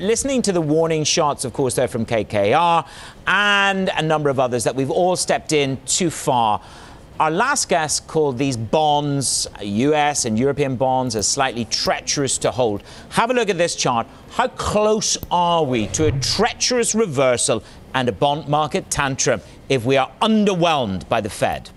listening to the warning shots, of course, they're from KKR and a number of others that we've all stepped in too far. Our last guest called these bonds, US and European bonds, as slightly treacherous to hold. Have a look at this chart. How close are we to a treacherous reversal and a bond market tantrum if we are underwhelmed by the Fed?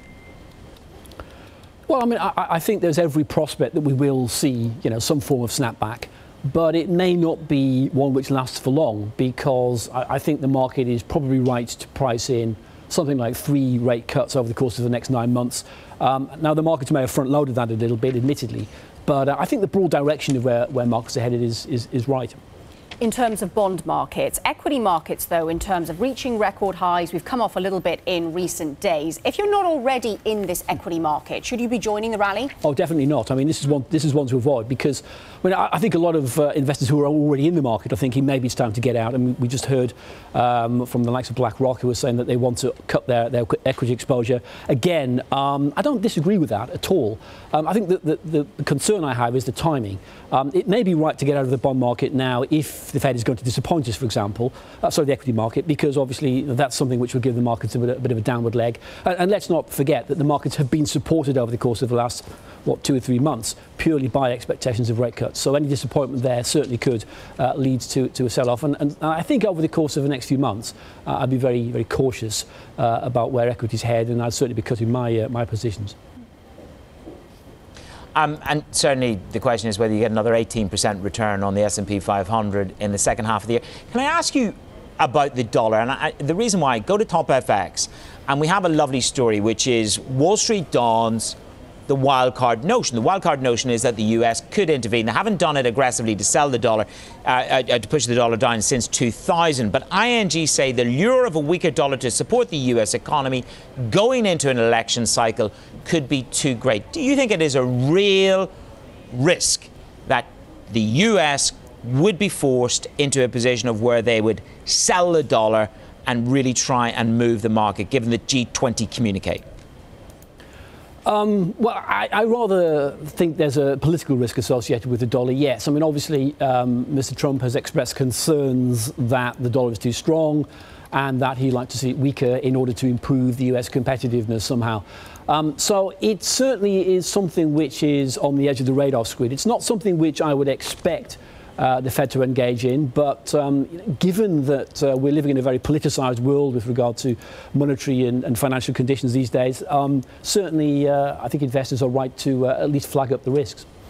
Well, I mean, I, I, think there's every prospect that we will see, you know, some form of snapback, but it may not be one which lasts for long because I, I think the market is probably right to price in something like three rate cuts over the course of the next nine months. Um, now, the markets may have front loaded that a little bit, admittedly, but uh, I think the broad direction of where, where markets are headed is, is, is right in terms of bond markets. Equity markets, though, in terms of reaching record highs, we've come off a little bit in recent days. If you're not already in this equity market, should you be joining the rally? Oh, definitely not. I mean, this is one this is one to avoid because I mean, I, think a lot of uh, investors who are already in the market are thinking maybe it's time to get out. I mean, we just heard um, from the likes of BlackRock who were saying that they want to cut their, their equity exposure. Again, um, I don't disagree with that at all. Um, I think that the, the, concern I have is the timing. Um, it may be right to get out of the bond market now if the Fed is going to disappoint us, for example, uh, sorry, the equity market, because obviously that's something which will give the markets a bit, a bit of a downward leg. And, and let's not forget that the markets have been supported over the course of the last what, two or three months purely by expectations of rate cuts. So any disappointment there certainly could uh, lead to, to a sell-off. And, and, I think over the course of the next few months, uh, I'd be very, very cautious uh, about where equities head, and I'd certainly be cutting my, uh, my positions. Um, and certainly the question is whether you get another 18% return on the S&P 500 in the second half of the year. Can I ask you about the dollar? And I, the reason why, go to Top FX, and we have a lovely story, which is Wall Street dawns the wild card notion. The wild card notion is that the US could intervene. They haven't done it aggressively to sell the dollar, uh, uh, to push the dollar down since 2000. But ING say the lure of a weaker dollar to support the US economy going into an election cycle could be too great. Do you think it is a real risk that the US would be forced into a position of where they would sell the dollar and really try and move the market, given that G20 communiqué? Um, well, I, I, rather think there's a political risk associated with the dollar, yes. I mean, obviously, um, Mr. Trump has expressed concerns that the dollar is too strong and that he'd like to see it weaker in order to improve the US competitiveness somehow. Um, so it certainly is something which is on the edge of the radar screen. It's not something which I would expect uh, the Fed to engage in. But um, given that uh, we're living in a very politicised world with regard to monetary and, and financial conditions these days, um, certainly uh, I think investors are right to uh, at least flag up the risks.